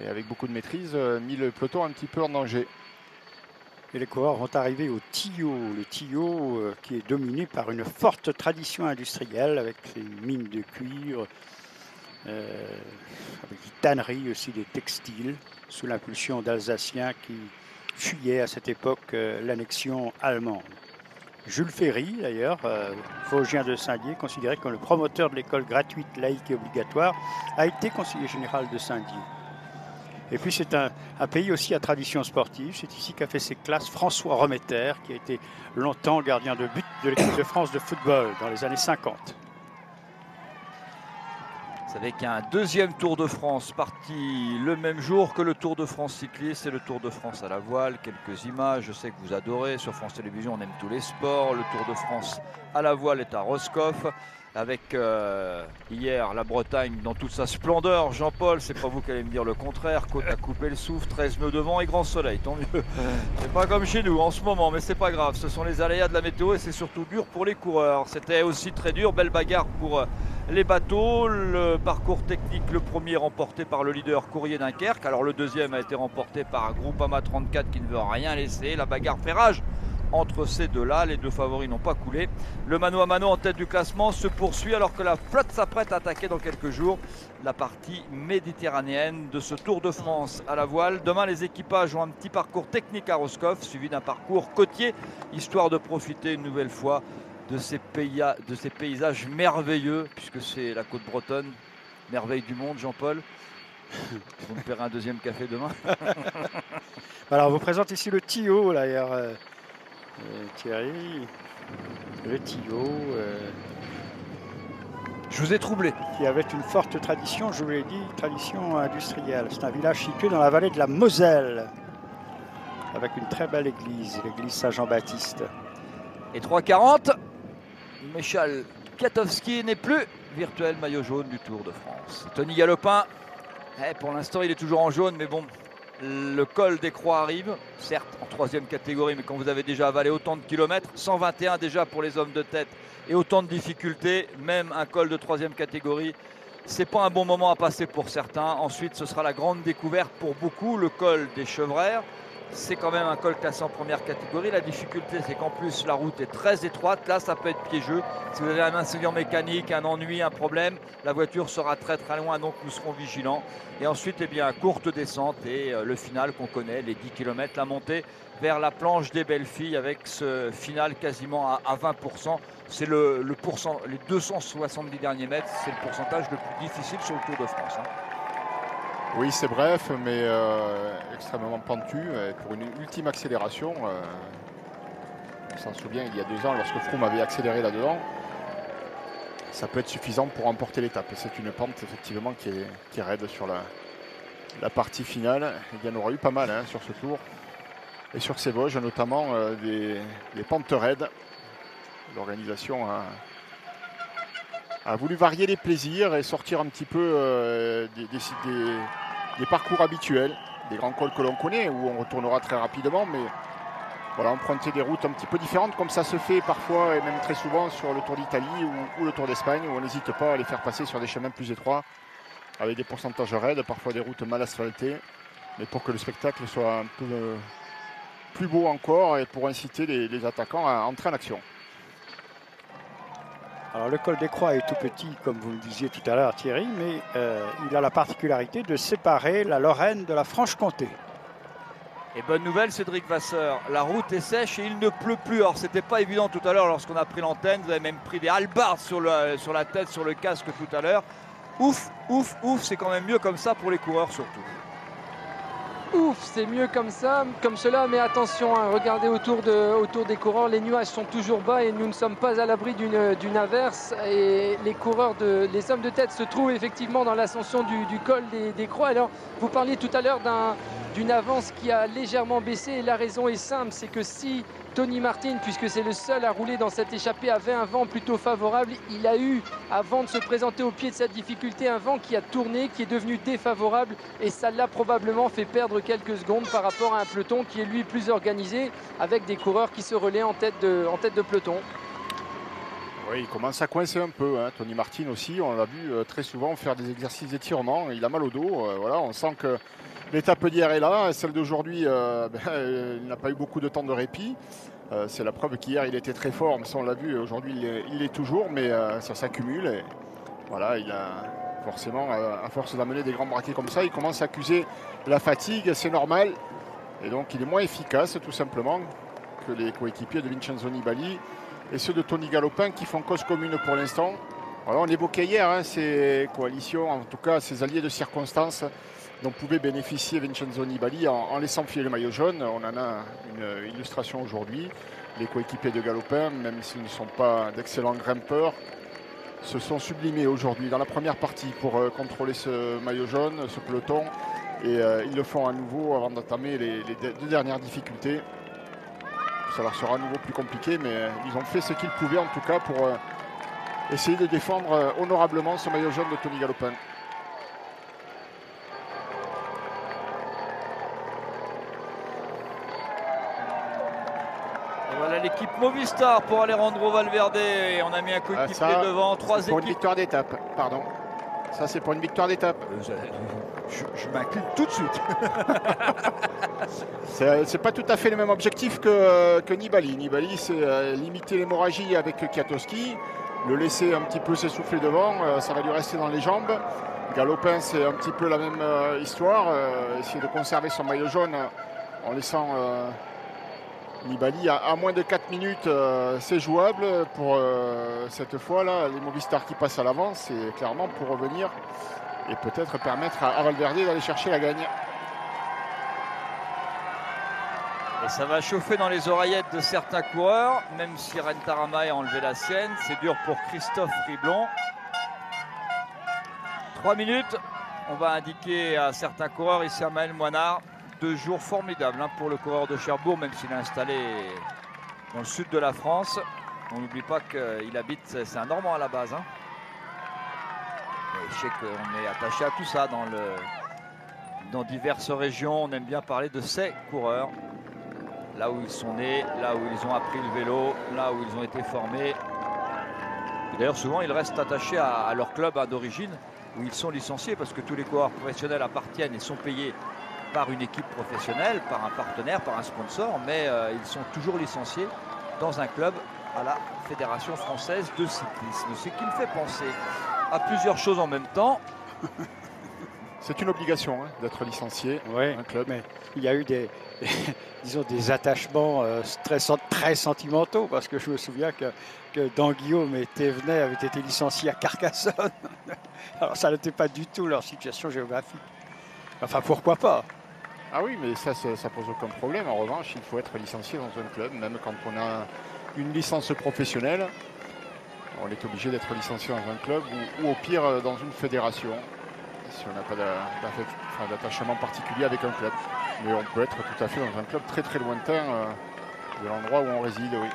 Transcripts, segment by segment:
et avec beaucoup de maîtrise, mis le peloton un petit peu en danger. Et les coureurs vont arriver au Tillot, le Tillot qui est dominé par une forte tradition industrielle avec ses mines de cuivre, avec des tanneries aussi, des textiles, sous l'impulsion d'Alsaciens qui fuyaient à cette époque l'annexion allemande. Jules Ferry, d'ailleurs, euh, Vosgien de Saint-Dié, considéré comme le promoteur de l'école gratuite, laïque et obligatoire, a été conseiller général de Saint-Dié. Et puis c'est un, pays aussi à tradition sportive. C'est ici qu'a fait ses classes François Remetter, qui a été longtemps gardien de but de l'équipe de France de football dans les années 50 avec un deuxième Tour de France parti le même jour que le Tour de France cycliste et le Tour de France à la voile. Quelques images, je sais que vous adorez. Sur France Télévisions, on aime tous les sports. Le Tour de France à la voile est à Roscoff. Avec euh, hier la Bretagne dans toute sa splendeur. Jean-Paul, c'est pas vous qui allez me dire le contraire. Côte à couper le souffle, 13 nœuds devant et grand soleil, tant mieux. C'est pas comme chez nous en ce moment, mais c'est pas grave. Ce sont les aléas de la météo et c'est surtout dur pour les coureurs. C'était aussi très dur, belle bagarre pour euh, les bateaux. Le parcours technique, le premier remporté par le leader Courrier Dunkerque. Alors le deuxième a été remporté par Groupama 34 qui ne veut rien laisser. La bagarre fait rage entre ces deux-là. Les deux favoris n'ont pas coulé. Le mano à mano en tête du classement se poursuit alors que la flotte s'apprête à attaquer dans quelques jours la partie méditerranéenne de ce Tour de France à la voile. Demain, les équipages ont un petit parcours technique à Roscoff, suivi d'un parcours côtier, histoire de profiter une nouvelle fois de ces, de ces paysages merveilleux, puisque c'est la côte bretonne, merveille du monde, Jean-Paul. Vous me paierez un deuxième café demain. Alors, on vous présente ici le Tio, d'ailleurs. Euh, euh, Thierry, le Tio. Euh, je vous ai troublé. Qui avait une forte tradition, je vous l'ai dit, tradition industrielle. C'est un village situé dans la vallée de la Moselle, avec une très belle église, l'église Saint-Jean-Baptiste. Et 3,40, Michal Piatowski n'est plus virtuel maillot jaune du Tour de France. Tony Galopin, eh, pour l'instant il est toujours en jaune, mais bon, le col des Croix arrive, certes en troisième catégorie, mais quand vous avez déjà avalé autant de kilomètres, 121 déjà pour les hommes de tête et autant de difficultés, même un col de troisième catégorie, c'est pas un bon moment à passer pour certains. Ensuite, ce sera la grande découverte pour beaucoup, le col des Chevrères. C'est quand même un col classé en première catégorie. La difficulté, c'est qu'en plus, la route est très étroite. Là, ça peut être piégeux. Si vous avez un incident mécanique, un ennui, un problème, la voiture sera très très loin, donc nous serons vigilants. Et ensuite, eh courte descente et euh, le final qu'on connaît, les 10 km, la montée vers la planche des belles filles avec ce final quasiment à, 20%. C'est le, pourcent, les 270 derniers mètres, c'est le pourcentage le plus difficile sur le Tour de France. Hein. Oui, c'est bref, mais euh, extrêmement pentu. pour une ultime accélération, euh, on s'en souvient, il y a deux ans, lorsque Froome avait accéléré là-dedans, ça peut être suffisant pour remporter l'étape. C'est une pente, effectivement, qui est, raide sur la, partie finale. Il y en aura eu pas mal hein, sur ce tour. Et sur ces Vosges, notamment euh, des, pentes raides. L'organisation a, voulu varier les plaisirs et sortir un petit peu des, des parcours habituels, des grands cols que l'on connaît, où on retournera très rapidement, mais voilà, emprunter des routes un petit peu différentes, comme ça se fait parfois et même très souvent sur le Tour d'Italie ou, le Tour d'Espagne, où on n'hésite pas à les faire passer sur des chemins plus étroits, avec des pourcentages raides, parfois des routes mal asphaltées, mais pour que le spectacle soit un peu euh, plus beau encore et pour inciter les attaquants à entrer en action. Alors le col des Croix est tout petit, comme vous le disiez tout à l'heure Thierry, mais euh, il a la particularité de séparer la Lorraine de la Franche-Comté. Et bonne nouvelle Cédric Vasseur, la route est sèche et il ne pleut plus. Alors c'était pas évident tout à l'heure lorsqu'on a pris l'antenne, vous avez même pris des halbards sur, sur la tête, sur le casque tout à l'heure. Ouf, ouf, ouf, c'est quand même mieux comme ça pour les coureurs surtout ouf, c'est mieux comme ça, comme cela, mais attention, hein, regardez autour, de, autour des coureurs, les nuages sont toujours bas et nous ne sommes pas à l'abri d'une averse et les coureurs, les hommes de tête se trouvent effectivement dans l'ascension du, col des, des, Croix. Alors, vous parliez tout à l'heure d'une avance qui a légèrement baissé et la raison est simple, c'est que si Tony Martin, puisque c'est le seul à rouler dans cette échappée, avait un vent plutôt favorable. Il a eu, avant de se présenter au pied de sa difficulté, un vent qui a tourné, qui est devenu défavorable. Et ça l'a probablement fait perdre quelques secondes par rapport à un peloton qui est lui plus organisé, avec des coureurs qui se relaient en tête de, peloton. Oui, il commence à coincer un peu. hein. Tony Martin aussi, on l'a vu euh, très souvent faire des exercices d'étirement. Il a mal au dos. euh, voilà, on sent que l'étape d'hier est là. Celle d'aujourd'hui, ben, euh, il n'a pas eu beaucoup de temps de répit. Euh, C'est la preuve qu'hier, il était très fort. Mais ça, on l'a vu. Aujourd'hui, il est- il l'est toujours, mais euh, ça s'accumule. Voilà, il a forcément, à force d'amener des grands braquets comme ça, il commence à accuser la fatigue. C'est normal. Et donc, il est moins efficace, tout simplement, que les coéquipiers de Vincenzo Nibali et ceux de Tony Galopin qui font cause commune pour l'instant. Voilà, on évoquait hier hein, ces coalitions, en tout cas ces alliés de circonstances dont pouvait bénéficier Vincenzo Nibali en, laissant filer le maillot jaune. On en a une illustration aujourd'hui. Les coéquipiers de Galopin, même s'ils ne sont pas d'excellents grimpeurs, se sont sublimés aujourd'hui dans la première partie pour euh, contrôler ce maillot jaune, ce peloton. Et euh, ils le font à nouveau avant d'entamer les, deux dernières difficultés. Ça leur sera à nouveau plus compliqué, mais euh, ils ont fait ce qu'ils pouvaient en tout cas pour essayer de défendre euh, honorablement ce maillot jaune de Tony Galopin. Voilà l'équipe Movistar pour Alejandro Valverde. Et on a mis un coéquipier Ah, devant. Trois C'est pour une équipes. victoire d'étape, pardon. Ça, c'est pour une victoire d'étape. Euh, Je, je m'incline tout de suite. C'est c'est pas tout à fait le même objectif que, que Nibali. Nibali, c'est euh, limiter l'hémorragie avec Kiatowski, le laisser un petit peu s'essouffler devant, euh, ça va lui rester dans les jambes. Galopin, c'est un petit peu la même euh, histoire, euh, essayer de conserver son maillot jaune en laissant Nibali à, moins de 4 minutes, c'est jouable pour cette fois-là. Les Movistar qui passent à l'avant, c'est clairement pour revenir et peut-être permettre à, à Valverde d'aller chercher la gagne. Et ça va chauffer dans les oreillettes de certains coureurs, même si Rentarama a enlevé la sienne. C'est dur pour Christophe Riblon. Trois minutes, on va indiquer à certains coureurs, ici à Maël Moinard, deux jours formidables hein, pour le coureur de Cherbourg, même s'il est installé dans le sud de la France. On n'oublie pas qu'il habite, c'est un Normand à la base. hein. Je sais qu'on est attaché à tout ça dans, dans diverses régions. On aime bien parler de ces coureurs là où ils sont nés, là où ils ont appris le vélo, là où ils ont été formés. D'ailleurs, souvent, ils restent attachés à, à leur club hein, d'origine où ils sont licenciés parce que tous les coureurs professionnels appartiennent et sont payés par une équipe professionnelle, par un partenaire, par un sponsor, mais euh, ils sont toujours licenciés dans un club à la Fédération française de cyclisme. Ce qui me fait penser à plusieurs choses en même temps. C'est une obligation hein, d'être licencié. Oui, Un club. mais il y a eu des, disons, des attachements euh, très, très sentimentaux, parce que je me souviens que, que Dan Guillaume et Thévenet avaient été licenciés à Carcassonne. Alors ça n'était pas du tout leur situation géographique. Enfin, pourquoi pas? Ah oui, mais ça, ça, ça pose aucun problème. En revanche, il faut être licencié dans un club, même quand on a une licence professionnelle. On est obligé d'être licencié dans un club ou, ou au pire euh, dans une fédération, si on n'a pas d'attachement particulier avec un club. Mais on peut être tout à fait dans un club très très lointain euh, de l'endroit où on réside, oui.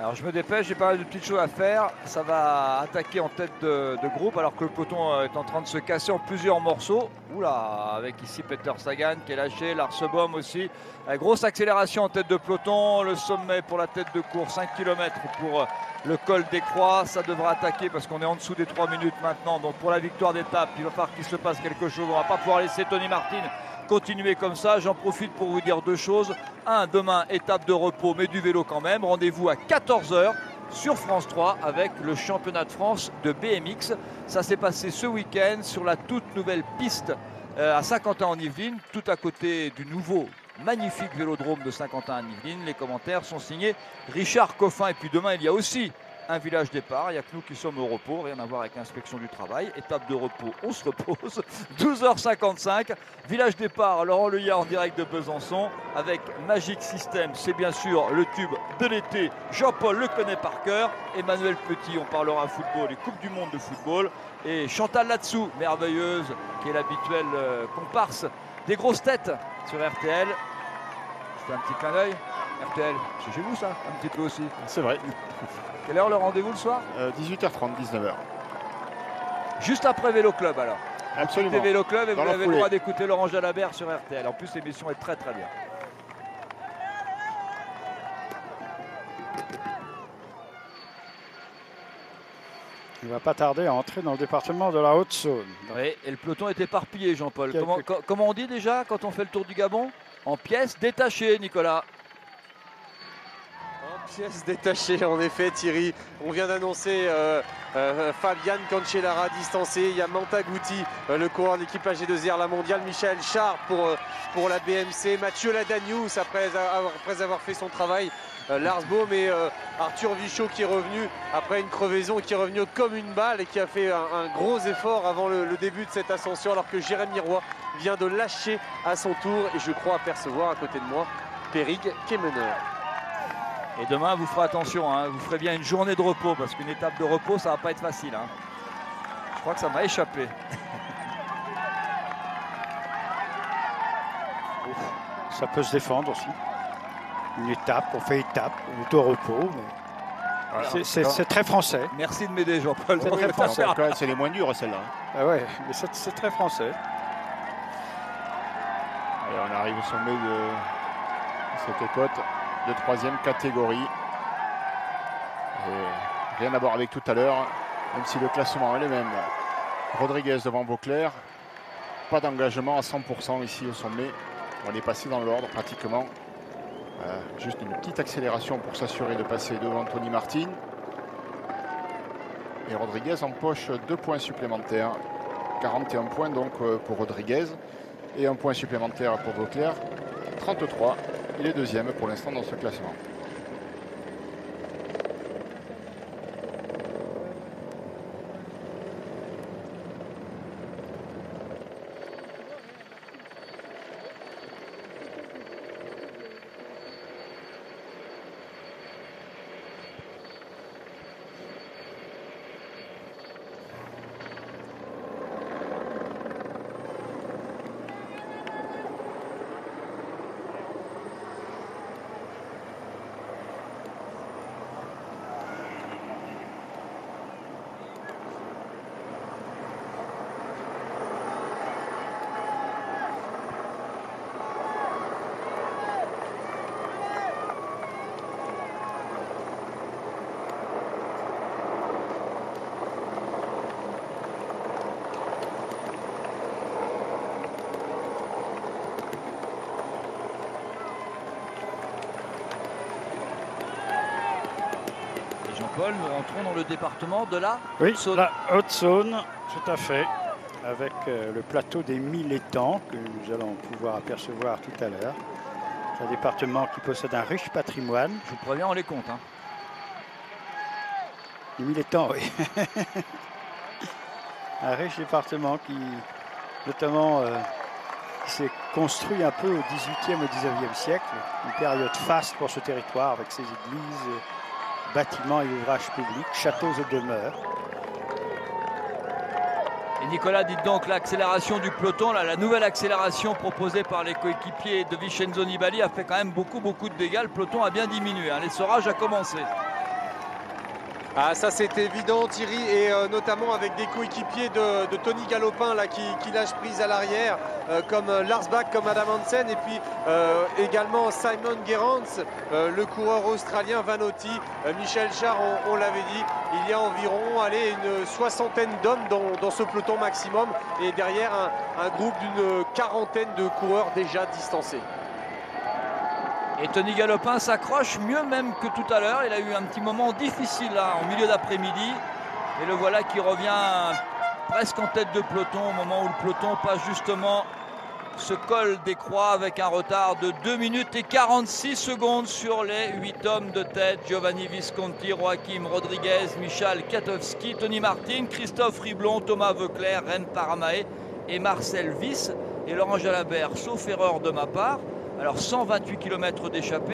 Alors je me dépêche, j'ai pas mal de petites choses à faire. Ça va attaquer en tête de, groupe alors que le peloton euh, est en train de se casser en plusieurs morceaux. Oula, avec ici Peter Sagan qui est lâché, Larsebom aussi. Grosse accélération en tête de peloton, le sommet pour la tête de course, 5 km pour euh, le col des Croix. Ça devra attaquer parce qu'on est en dessous des 3 minutes maintenant. Donc pour la victoire d'étape, il va falloir qu'il se passe quelque chose. On va pas pouvoir laisser Tony Martin continuer comme ça. J'en profite pour vous dire deux choses. Un, demain, étape de repos, mais du vélo quand même. Rendez-vous à 14h sur France 3 avec le championnat de France de BMX. Ça s'est passé ce week-end sur la toute nouvelle piste euh, à Saint-Quentin en Yvelines, tout à côté du nouveau magnifique vélodrome de Saint-Quentin en Yvelines. Les commentaires sont signés Richard Coffin. Et puis demain, il y a aussi un village départ. Il n'y a que nous qui sommes au repos, rien à voir avec l'inspection du travail. Étape de repos, on se repose. 12h55. Village départ, Laurent Leuillard en direct de Besançon avec Magic System. C'est bien sûr le tube de l'été. Jean-Paul le connaît par cœur. Emmanuel Petit, on parlera football et Coupe du Monde de football. Et Chantal Latsou, merveilleuse, qui est l'habituelle euh, comparse des grosses têtes sur RTL. Fais un petit clin d'œil. RTL, c'est chez vous ça, un petit peu aussi. C'est vrai. Quelle heure le rendez-vous le soir? Euh, 18h30, 19h. Juste après Vélo Club alors. Absolument. Écoutez Vélo Club et Dans vous avez le droit d'écouter Laurent Jalabert sur RTL. En plus, l'émission est très très bien. Il va pas tarder à entrer dans le département de la Haute-Saône. Oui, et le peloton est éparpillé, Jean-Paul. Comment on dit déjà quand on fait le tour du Gabon? En pièces détachées, Nicolas. En pièces détachées, en effet, Thierry. On vient d'annoncer euh, euh, Fabian Cancellara distancé. Il y a Mantaguti, euh, le coureur de l'équipe AG2R, la mondiale. Michel Char pour, euh, la BMC. Mathieu Ladanius, après avoir, fait son travail. Lars Baum et Arthur Vichot qui est revenu après une crevaison, qui est revenu comme une balle et qui a fait un, gros effort avant le, le début de cette ascension. Alors que Jérémy Roy vient de lâcher à son tour. Et je crois apercevoir à côté de moi Périg qui est meneur. Et demain, vous ferez attention, hein, vous ferez bien une journée de repos, parce qu'une étape de repos, ça va pas être facile. hein. Je crois que ça m'a échappé. Ça peut se défendre aussi. Une étape, on fait étape, on est au repos. mais Voilà. c'est- très français. Merci de m'aider, Jean-Paul. C'est très français. C'est les moins dures, celles-là. Ah ouais, mais c'est c'est très français. Allez, on arrive au sommet de cette côte de troisième catégorie. Rien à voir avec tout à l'heure, même si le classement est le même. Rodriguez devant Vauclair. Pas d'engagement à 100% ici au sommet. On est passé dans l'ordre pratiquement. Voilà, juste une petite accélération pour s'assurer de passer devant Tony Martin. Et Rodriguez empoche deux points supplémentaires. 41 points donc euh, pour Rodriguez et un point supplémentaire pour Vauclair. 33. Il est deuxième pour l'instant dans ce classement. Nous rentrons dans le département de la Oui, Saône. la Haute-Saône, tout à fait. Avec euh, le plateau des Mille étangs que nous allons pouvoir apercevoir tout à l'heure. C'est un département qui possède un riche patrimoine. Je vous préviens, on les compte. hein. Les Mille étangs, oui. un riche département qui, notamment, euh, s'est construit un peu au 18e et 19e siècle. Une période faste pour ce territoire avec ses églises, bâtiments et ouvrages publics, châteaux et demeures. Et Nicolas, dites donc l'accélération du peloton, la nouvelle accélération proposée par les coéquipiers de Vincenzo Nibali a fait quand même beaucoup beaucoup de dégâts. Le peloton a bien diminué. hein. L'essorage a commencé. Ah ça c'est évident Thierry et euh, notamment avec des coéquipiers de, Tony Galopin qui, qui lâchent prise à l'arrière euh, comme euh, Lars Bach, comme Adam Hansen et puis également Simon Gerrans, le coureur australien Vanotti, Michel Char on, l'avait dit, il y a environ une soixantaine d'hommes dans, ce peloton maximum et derrière un groupe d'une quarantaine de coureurs déjà distancés. Et Tony Galopin s'accroche mieux même que tout à l'heure. Il a eu un petit moment difficile là, en milieu d'après-midi. Et le voilà qui revient presque en tête de peloton au moment où le peloton passe justement ce col des croix avec un retard de 2 minutes et 46 secondes sur les 8 hommes de tête. Giovanni Visconti, Joachim Rodriguez, Michal Katowski, Tony Martin, Christophe Riblon, Thomas Veuclair, Ren Paramae et Marcel Viss et Laurent Jalabert, sauf erreur de ma part. Alors 128 km d'échappée.